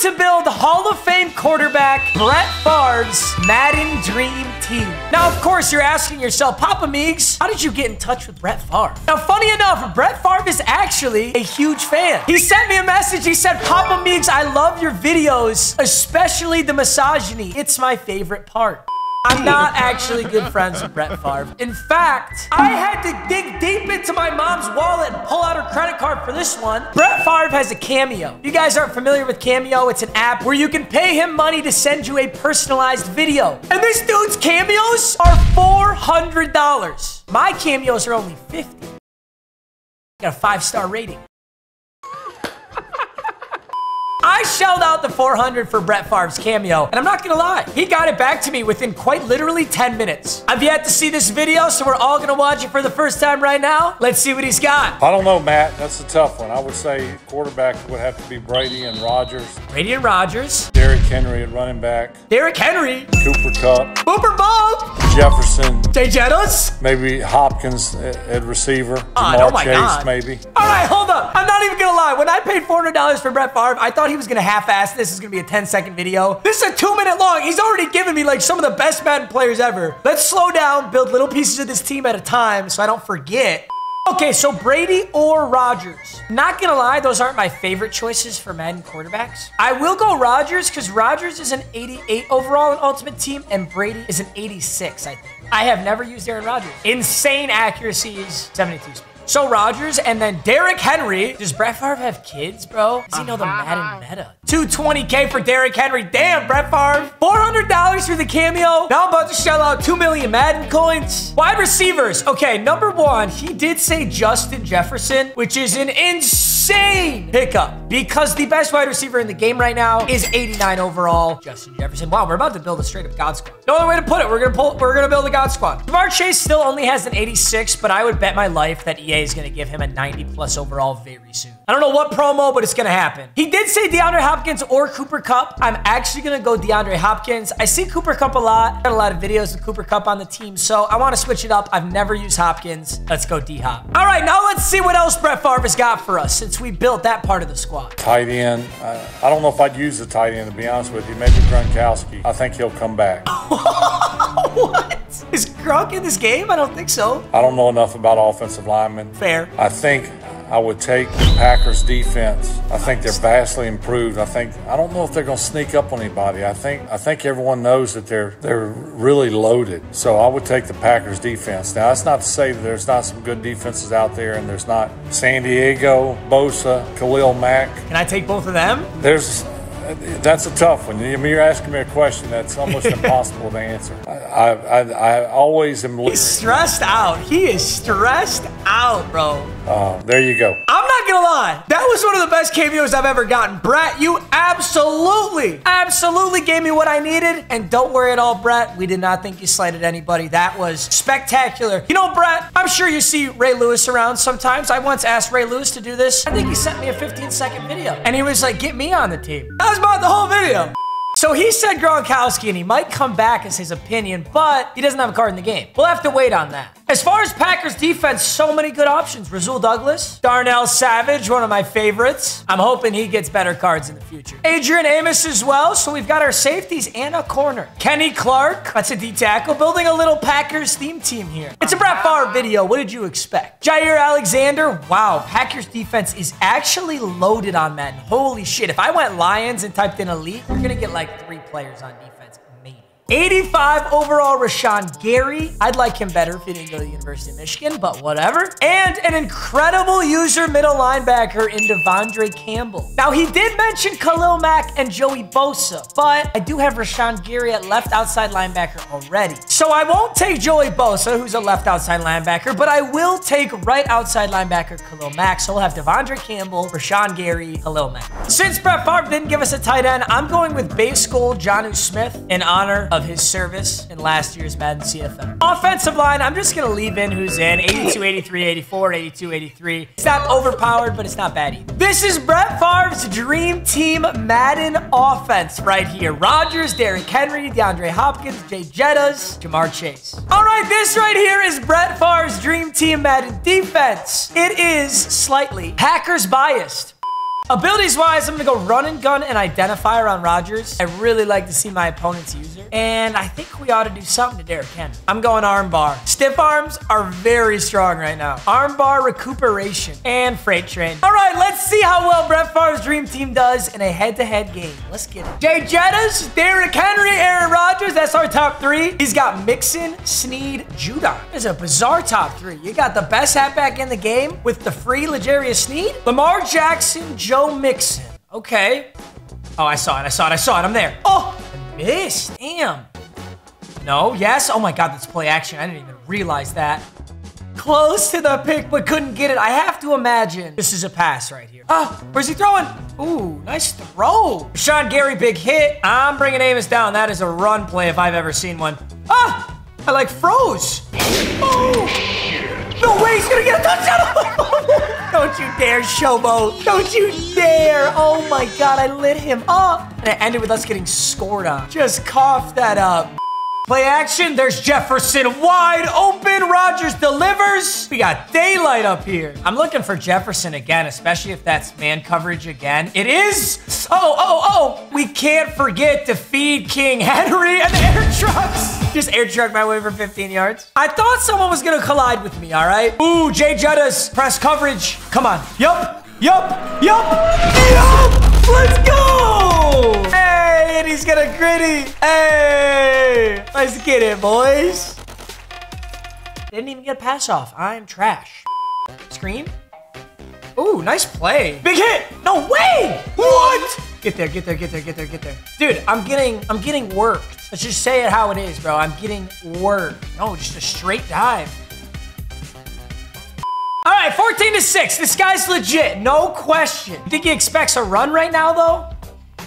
to build Hall of Fame quarterback Brett Favre's Madden Dream Team. Now, of course, you're asking yourself, Papa Meeks, how did you get in touch with Brett Favre? Now, funny enough, Brett Favre is actually a huge fan. He sent me a message. He said, Papa Meeks, I love your videos, especially the misogyny. It's my favorite part. I'm not actually good friends with Brett Favre. In fact, I had to dig deep into my mom's wallet and pull out her credit card for this one. Brett Favre has a Cameo. You guys aren't familiar with Cameo, it's an app where you can pay him money to send you a personalized video. And this dude's cameos are $400. My cameos are only 50. Got a five-star rating. I shelled out the 400 for Brett Favre's cameo, and I'm not gonna lie, he got it back to me within quite literally 10 minutes. I've yet to see this video, so we're all gonna watch it for the first time right now. Let's see what he's got. I don't know, Matt. That's a tough one. I would say quarterback would have to be Brady and Rodgers. Brady and Rodgers, Derrick Henry at running back. Derrick Henry, Cooper Kupp. Cooper Bob, Jefferson. Jay Jettos. Maybe Hopkins at receiver. Ah, Ja'Marr oh my Chase, God. maybe. All right, hold up. I'm not even gonna lie. When I paid $400 for Brett Favre, I thought he was gonna half-ass this. This is gonna be a 10-second video. This is a two-minute long. He's already given me like some of the best Madden players ever. Let's slow down, build little pieces of this team at a time so I don't forget. Okay, so Brady or Rodgers. Not gonna lie, those aren't my favorite choices for Madden quarterbacks. I will go Rodgers because Rodgers is an 88 overall in Ultimate Team and Brady is an 86, I think. I have never used Aaron Rodgers. Insane accuracies, 72 speed. So Rodgers and then Derrick Henry. Does Brett Favre have kids, bro? Does he know the uh-huh. Madden meta? 220k for Derrick Henry. Damn, Brett Favre. $400 for the cameo. Now I'm about to shell out 2 million Madden coins. Wide receivers. Okay, number one, he did say Justin Jefferson, which is an insane pickup because the best wide receiver in the game right now is 89 overall. Justin Jefferson. Wow, we're about to build a straight up God squad. No other way to put it. We're gonna pull. We're gonna build a God squad. Ja'Marr Chase still only has an 86, but I would bet my life that EA is gonna give him a 90 plus overall very soon. I don't know what promo, but it's gonna happen. He did say DeAndre Hopkins or Cooper Kupp. I'm actually gonna go DeAndre Hopkins. I see Cooper Kupp a lot. Got a lot of videos of Cooper Kupp on the team, so I want to switch it up. I've never used Hopkins. Let's go D Hop. All right, now let's see what else Brett Favre has got for us since we built that part of the squad. Tight end. I, I don't know if I'd use the tight end, to be honest with you. Maybe Gronkowski. I think he'll come back. what? Is Gronk in this game? I don't think so. I don't know enough about offensive linemen. Fair. I think I would take the Packers defense. I think they're vastly improved. I think I don't know if they're going to sneak up on anybody. I think I think everyone knows that they're they're really loaded. So I would take the Packers defense. Now that's not to say that there's not some good defenses out there and there's not San Diego, Bosa, Khalil Mack. Can I take both of them? There's that's a tough one. I mean, you're asking me a question that's almost impossible to answer. I, I, I, always am. He's stressed out. He is stressed out, bro. Uh, there you go. I'm not gonna lie. That was one of the best cameos I've ever gotten. Brett, you absolutely, absolutely gave me what I needed. And don't worry at all, Brett. We did not think you slighted anybody. That was spectacular. You know, Brett, I'm sure you see Ray Lewis around sometimes. I once asked Ray Lewis to do this. I think he sent me a 15 second video. And he was like, get me on the team. That was about the whole video. So he said Gronkowski, and he might come back as his opinion, but he doesn't have a card in the game. We'll have to wait on that. As far as Packers defense, so many good options. Rasul Douglas, Darnell Savage, one of my favorites. I'm hoping he gets better cards in the future. Adrian Amos as well. So we've got our safeties and a corner. Kenny Clark, that's a D tackle, building a little Packers theme team here. It's a Brett Favre video. What did you expect? Jaire Alexander, wow, Packers defense is actually loaded on Madden. Holy shit. If I went Lions and typed in elite, you're gonna get like three players on defense. Maybe. 85 overall Rashan Gary. I'd like him better if he didn't go to the University of Michigan, but whatever. And an incredible user middle linebacker in De'Vondre Campbell. Now, he did mention Khalil Mack and Joey Bosa, but I do have Rashan Gary at left outside linebacker already. So I won't take Joey Bosa, who's a left outside linebacker, but I will take right outside linebacker Khalil Mack. So we'll have De'Vondre Campbell, Rashan Gary, Khalil Mack. Since Brett Favre didn't give us a tight end, I'm going with base goal Jonnu Smith in honor of his service in last year's Madden CFM. Offensive line, I'm just going to leave in who's in 82, 83, 84, 82, 83. It's not overpowered, but it's not bad either. This is Brett Favre's dream team Madden offense right here. Rodgers, Derrick Henry, DeAndre Hopkins, Jay Jettas, Ja'Marr Chase. All right, this right here is Brett Favre's dream team Madden defense. It is slightly Packers biased. Abilities wise, I'm gonna go run and gun and identify around Rodgers. I really like to see my opponent's user. And I think we ought to do something to Derrick Henry. I'm going armbar. Stiff arms are very strong right now. Armbar recuperation and freight train. All right, let's see how well Brett Favre's dream team does in a head-to-head game. Let's get it. Jay Jettas, Derrick Henry, Aaron Rodgers. That's our top three. He's got Mixon, Sneed, Judah. It's a bizarre top three. You got the best halfback in the game with the free L'Jarius Sneed, Lamar Jackson, Joe Mixon. Okay. Oh, I saw it. I saw it. I saw it. I'm there. Oh, missed. Damn. No, yes. Oh my God, that's play action. I didn't even realize that. Close to the pick, but couldn't get it. I have to imagine this is a pass right here. Ah, where's he throwing? Ooh, nice throw. Sean Gary, big hit. I'm bringing Amos down. That is a run play if I've ever seen one. Ah, I like froze. Oh, no way, he's gonna get a touchdown. Don't you dare, Showboat. Don't you dare. Oh my God, I lit him up. And it ended with us getting scored on. Just cough that up. Play action. There's Jefferson wide open. Rodgers delivers. We got daylight up here. I'm looking for Jefferson again, especially if that's man coverage again. It is. Oh, oh, oh. We can't forget to feed King Henry and the air trucks. Just air truck my way for 15 yards. I thought someone was to collide with me, all right? Ooh, Jay Jettas. Press coverage. Come on. Yup. Yup. Yup. Yup. Let's go. Hey, and he's gonna griddy. Hey, let's get it, boys. Didn't even get a pass off. I'm trash. Screen. Ooh, nice play. Big hit. No way. What? Get there, get there, get there, get there, get there. Dude, I'm getting, I'm getting worked. Let's just say it how it is, bro. I'm getting worked. No, just a straight dive. All right, 14 to 6. This guy's legit, no question. You think he expects a run right now, though?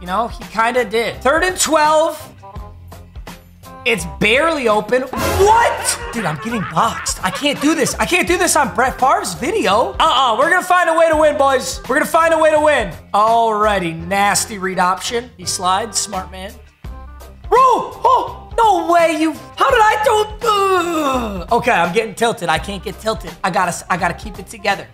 You know, he kind of did. Third and 12. It's barely open. What? Dude, I'm getting boxed. I can't do this. I can't do this on Brett Favre's video. Uh-uh. We're going to find a way to win, boys. We're going to find a way to win. Alrighty. Nasty read option. He slides. Smart man. Oh! No way, you. How did I do? Ugh. Okay, I'm getting tilted. I can't get tilted. I gotta. I gotta keep it together.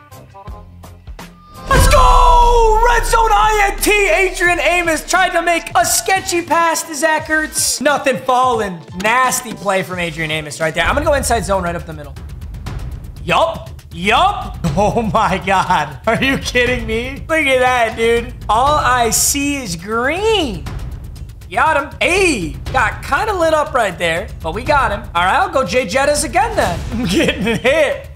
Let's go! Red zone INT. Adrian Amos tried to make a sketchy pass to Zach Ertz. Nothing falling. Nasty play from Adrian Amos right there. I'm gonna go inside zone right up the middle. Yup. Yup. Oh my God. Are you kidding me? Look at that, dude. All I see is green. Got him. Hey, got kind of lit up right there, but we got him. All right, I'll go Jay Jettas again then. I'm getting hit.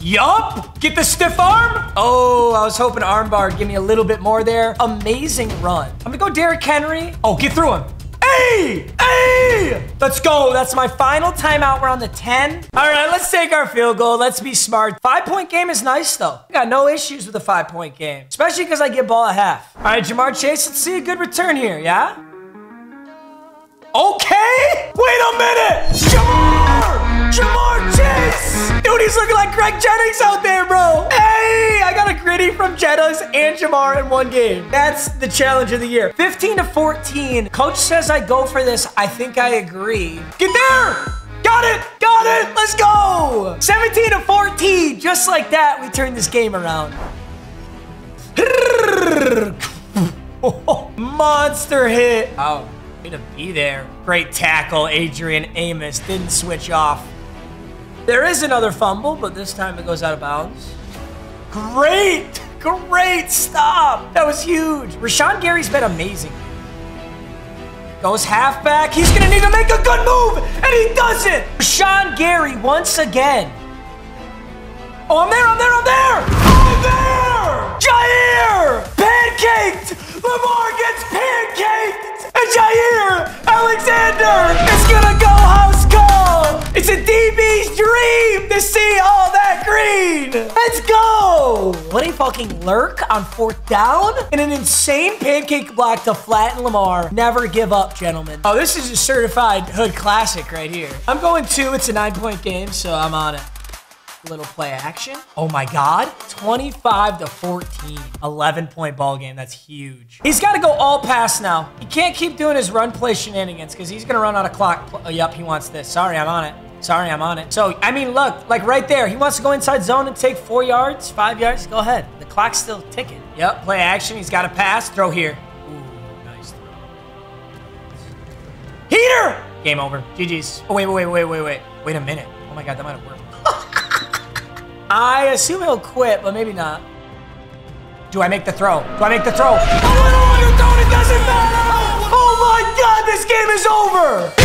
Yup. Get the stiff arm. Oh, I was hoping armbar give me a little bit more there. Amazing run. I'm gonna go Derrick Henry. Oh, get through him. Hey! Hey! Let's go. That's my final timeout. We're on the 10. All right, let's take our field goal. Let's be smart. Five-point game is nice, though. I got no issues with a five-point game, especially because I get ball at half. All right, Ja'Marr Chase, let's see a good return here, yeah? Okay! Wait a minute! Ja'Marr! Ja'Marr Chase! Dude, he's looking like Greg Jennings out there, bro! Hey! I got a griddy from Jettas and Ja'Marr in one game. That's the challenge of the year. 15 to 14. Coach says I go for this. I think I agree. Get there! Got it! Got it! Let's go! 17 to 14. Just like that, we turn this game around. Monster hit. Oh. Way to be there. Great tackle, Adrian Amos. Didn't switch off. There is another fumble, but this time it goes out of bounds. Great! Great stop! That was huge. Rashan Gary's been amazing. Goes halfback. He's gonna need to make a good move, and he does it! Rashan Gary once again. Oh, I'm there, I'm there, I'm there! I'm there! Jaire! Pancaked! Lamar gets pancaked! And Jaire Alexander go! What a fucking lurk on fourth down and an insane pancake block to flatten Lamar. Never give up, gentlemen. Oh, this is a certified hood classic right here. I'm going two. It's a nine point game, so I'm on it little play action. Oh my God. 25 to 14. 11 point ball game. That's huge. He's got to go all pass now. He can't keep doing his run play shenanigans because he's going to run out of clock. Oh, yep, he wants this. Sorry, I'm on it. Sorry, I'm on it. So, I mean, look, like right there, he wants to go inside zone and take four yards, five yards. Go ahead. The clock's still ticking. Yep, play action. He's got a pass. Throw here. Ooh, nice throw. Heater! Game over. GG's. Oh, wait, wait, wait, wait, wait. Wait Wait a minute. Oh my god, that might have worked. I assume he'll quit, but maybe not. Do I make the throw? Do I make the throw? Oh, no, don't. It doesn't matter. Oh my God, this game is over.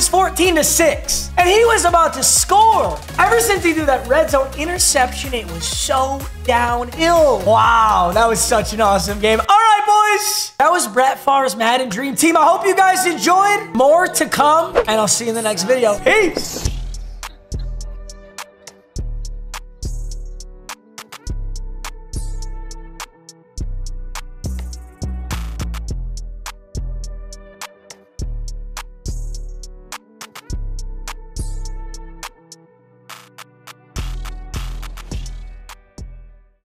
Was 14 to 6? And he was about to score. Ever since he threw that red zone interception, it was so downhill. Wow, that was such an awesome game. All right, boys. That was Brett Favre's Madden Dream Team. I hope you guys enjoyed. More to come, and I'll see you in the next video. Peace.